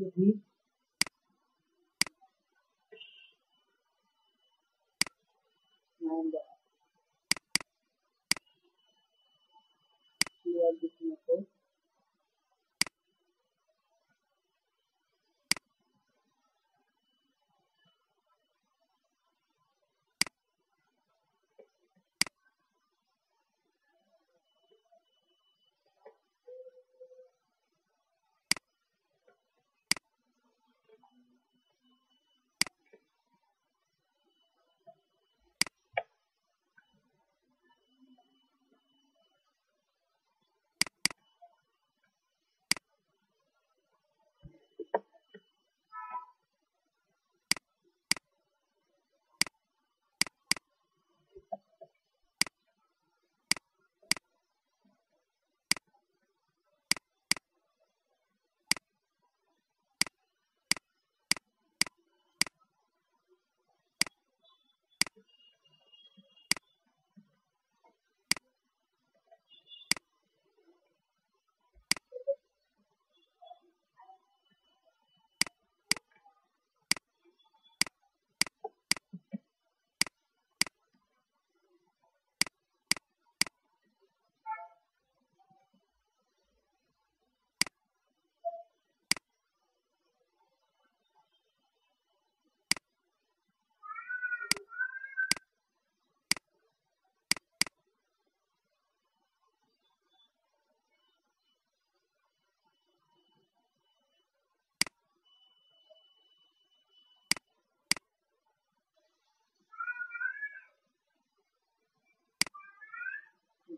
with me. And uh, we are looking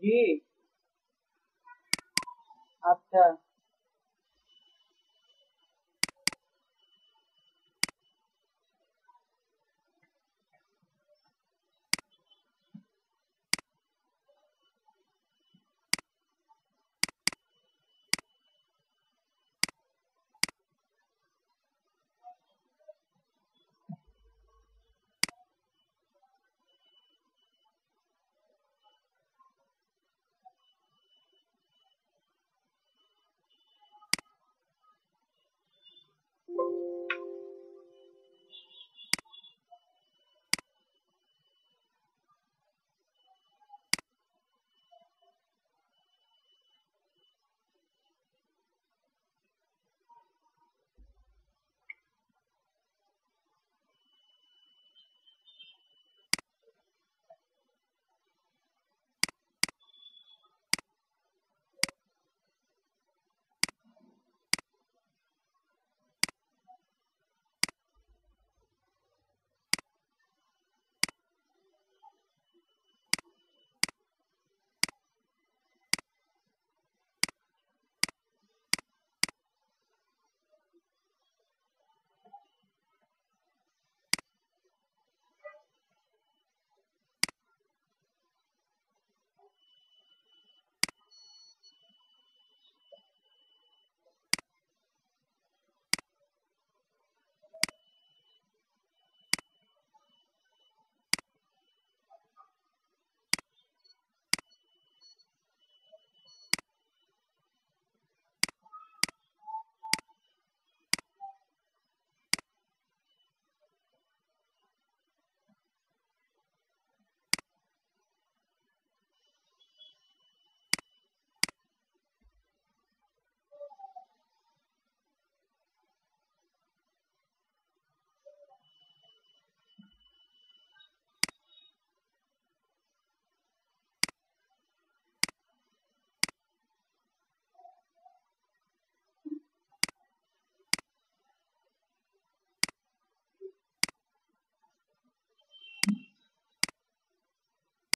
जी अच्छा